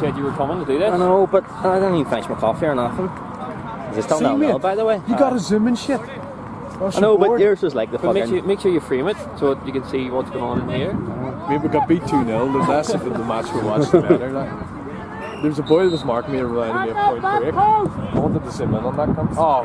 Said you were coming to do this. I know, but I didn't even finish my coffee or nothing. Is it still See, not mate, nil, by the way? You got to zoom and shit. Oh, I know, but yours was like the But make fucking. sure, make sure you frame it so you can see what's going on in here. Maybe we got beat 2 0. The less of the match we watched, the better. Like. There was a boy that was marking me and reminded me of Point Break. I wanted to zoom in on that. Come. Oh,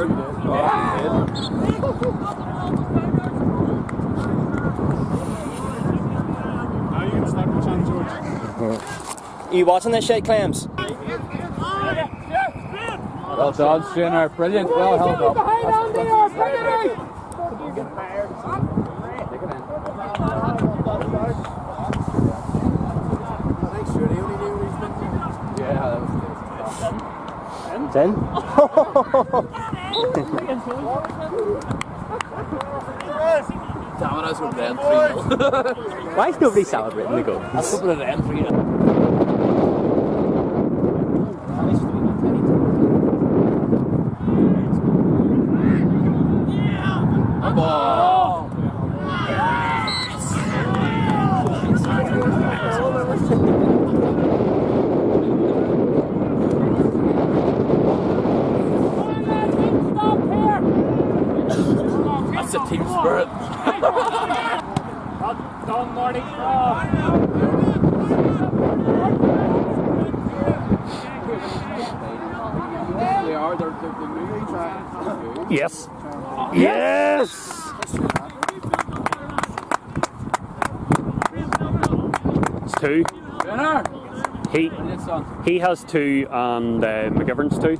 it. Are you watching this shit, Clams? Well done, Schooner. Brilliant. Well held up. Yeah, that was Ten? Damn it, I was going 3 Why is nobody celebrating the goal? That's something at end 3 That's the team spirit. They are. They're, they're, they're really trying. Yes. Yes! It's two. He he has two and uh, McGivern's two.